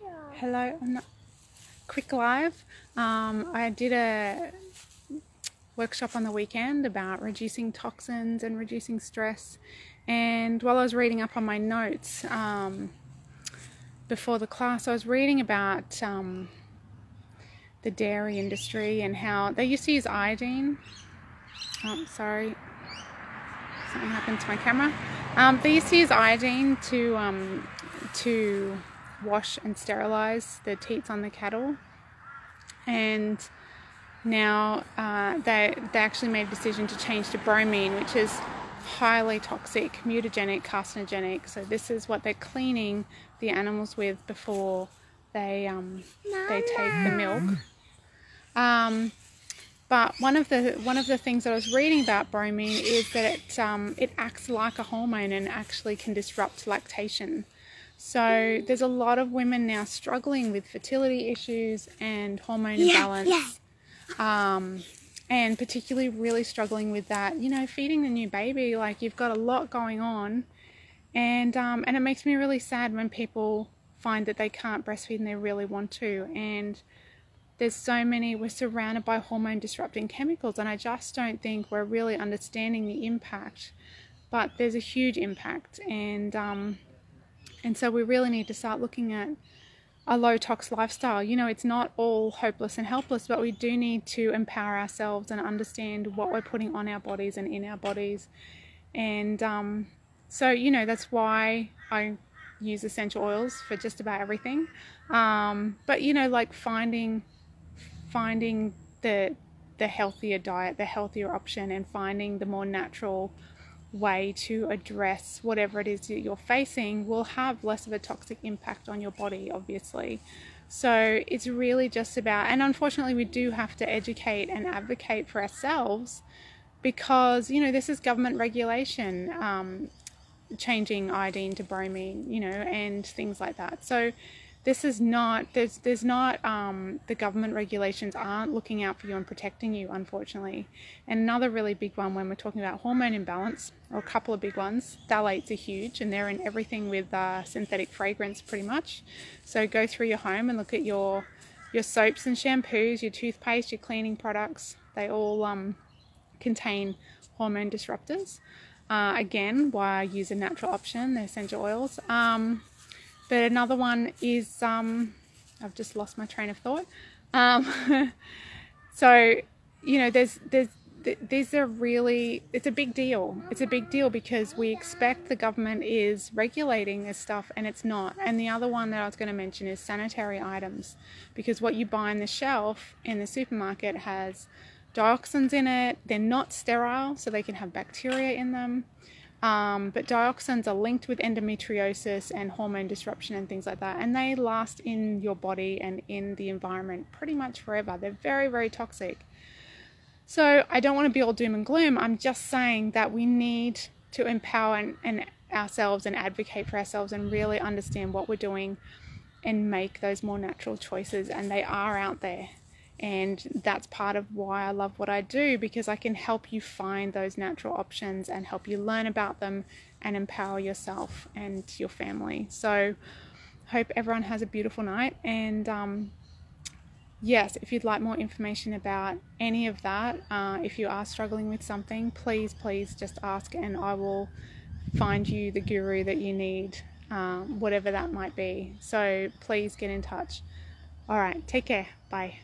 Hello, I'm quick live. Um, I did a workshop on the weekend about reducing toxins and reducing stress. And while I was reading up on my notes um, before the class, I was reading about um, the dairy industry and how they used to use iodine. Oh, sorry, something happened to my camera. Um, they used to use iodine to um, to wash and sterilize the teats on the cattle, and now uh, they they actually made a decision to change to bromine, which is highly toxic, mutagenic, carcinogenic. So this is what they're cleaning the animals with before they um, they take the milk. Um, but one of the one of the things that I was reading about bromine is that it um, it acts like a hormone and actually can disrupt lactation. So there's a lot of women now struggling with fertility issues and hormone Yeah, imbalance. yeah. Um, and particularly really struggling with that, you know, feeding the new baby. Like you've got a lot going on, and um, and it makes me really sad when people find that they can't breastfeed and they really want to. And there's so many. We're surrounded by hormone disrupting chemicals, and I just don't think we're really understanding the impact. But there's a huge impact, and um, and so we really need to start looking at a low tox lifestyle. You know, it's not all hopeless and helpless, but we do need to empower ourselves and understand what we're putting on our bodies and in our bodies. And um, so, you know, that's why I use essential oils for just about everything. Um, but you know, like finding finding the the healthier diet, the healthier option, and finding the more natural way to address whatever it is that you're facing will have less of a toxic impact on your body, obviously. So it's really just about, and unfortunately, we do have to educate and advocate for ourselves because, you know, this is government regulation, um, changing iodine to bromine, you know, and things like that. So this is not there's there's not um, the government regulations aren't looking out for you and protecting you unfortunately. And another really big one when we're talking about hormone imbalance or a couple of big ones phthalates are huge and they're in everything with uh, synthetic fragrance pretty much. So go through your home and look at your your soaps and shampoos your toothpaste your cleaning products. They all um, contain hormone disruptors. Uh, again why use a natural option? The essential oils. Um, but another one is um, I've just lost my train of thought. Um, so you know, there's there's th- these are really it's a big deal. It's a big deal because we expect the government is regulating this stuff and it's not. And the other one that I was going to mention is sanitary items because what you buy on the shelf in the supermarket has dioxins in it. They're not sterile, so they can have bacteria in them. Um, but dioxins are linked with endometriosis and hormone disruption and things like that, and they last in your body and in the environment pretty much forever. They're very, very toxic. So I don't want to be all doom and gloom. I'm just saying that we need to empower and, and ourselves and advocate for ourselves and really understand what we're doing and make those more natural choices. And they are out there. And that's part of why I love what I do because I can help you find those natural options and help you learn about them and empower yourself and your family. So, hope everyone has a beautiful night. And um, yes, if you'd like more information about any of that, uh, if you are struggling with something, please, please just ask and I will find you the guru that you need, um, whatever that might be. So, please get in touch. All right, take care. Bye.